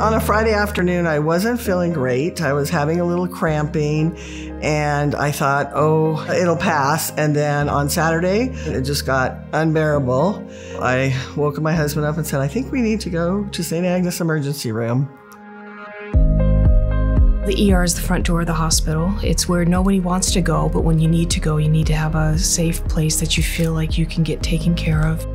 On a Friday afternoon, I wasn't feeling great. I was having a little cramping, and I thought, oh, it'll pass. And then on Saturday, it just got unbearable. I woke my husband up and said, I think we need to go to St. Agnes Emergency Room. The ER is the front door of the hospital. It's where nobody wants to go, but when you need to go, you need to have a safe place that you feel like you can get taken care of.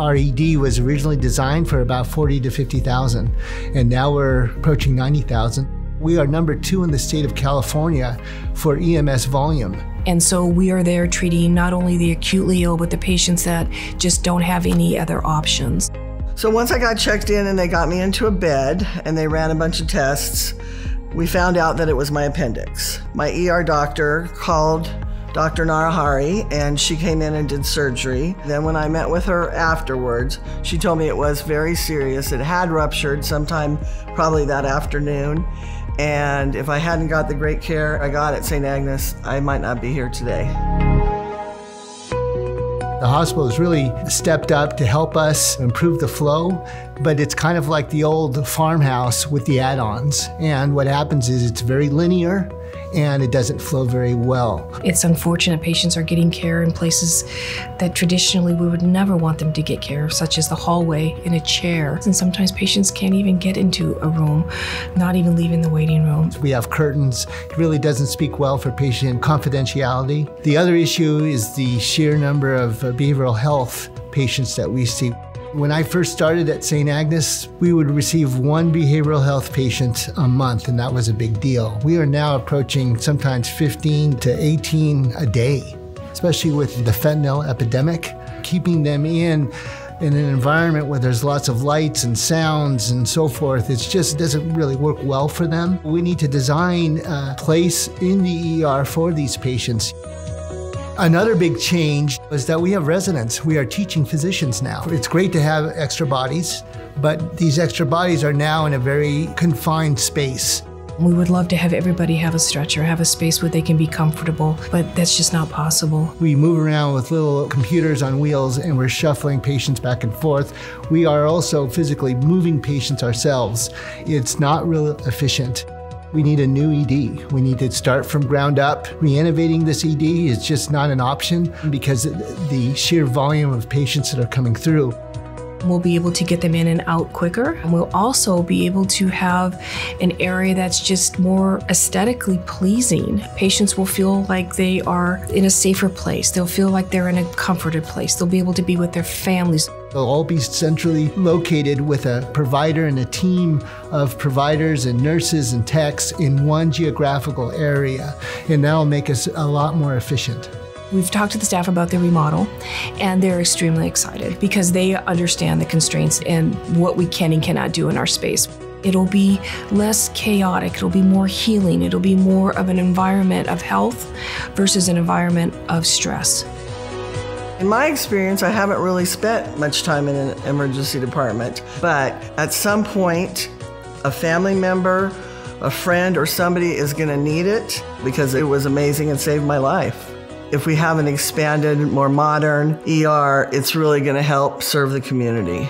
Our ED was originally designed for about 40 to 50,000, and now we're approaching 90,000. We are number two in the state of California for EMS volume. And so we are there treating not only the acutely ill, but the patients that just don't have any other options. So once I got checked in and they got me into a bed and they ran a bunch of tests, we found out that it was my appendix. My ER doctor called Dr. Narahari, and she came in and did surgery. Then, when I met with her afterwards, she told me it was very serious. It had ruptured sometime probably that afternoon. And if I hadn't got the great care I got at St. Agnes, I might not be here today. The hospital has really stepped up to help us improve the flow, but it's kind of like the old farmhouse with the add ons. And what happens is it's very linear and it doesn't flow very well. It's unfortunate patients are getting care in places that traditionally we would never want them to get care, such as the hallway in a chair. And sometimes patients can't even get into a room, not even leaving the waiting room. We have curtains. It really doesn't speak well for patient confidentiality. The other issue is the sheer number of behavioral health patients that we see. When I first started at St. Agnes, we would receive one behavioral health patient a month, and that was a big deal. We are now approaching sometimes 15 to 18 a day, especially with the fentanyl epidemic. Keeping them in in an environment where there's lots of lights and sounds and so forth, it just doesn't really work well for them. We need to design a place in the ER for these patients. Another big change is that we have residents. We are teaching physicians now. It's great to have extra bodies, but these extra bodies are now in a very confined space. We would love to have everybody have a stretcher, have a space where they can be comfortable, but that's just not possible. We move around with little computers on wheels and we're shuffling patients back and forth. We are also physically moving patients ourselves. It's not real efficient. We need a new ED. We need to start from ground up. Renovating this ED is just not an option because the sheer volume of patients that are coming through. We'll be able to get them in and out quicker. And we'll also be able to have an area that's just more aesthetically pleasing. Patients will feel like they are in a safer place. They'll feel like they're in a comforted place. They'll be able to be with their families. They'll all be centrally located with a provider and a team of providers and nurses and techs in one geographical area. And that'll make us a lot more efficient. We've talked to the staff about the remodel, and they're extremely excited because they understand the constraints and what we can and cannot do in our space. It'll be less chaotic, it'll be more healing, it'll be more of an environment of health versus an environment of stress. In my experience, I haven't really spent much time in an emergency department, but at some point, a family member, a friend, or somebody is going to need it because it was amazing and saved my life. If we have an expanded, more modern ER, it's really going to help serve the community.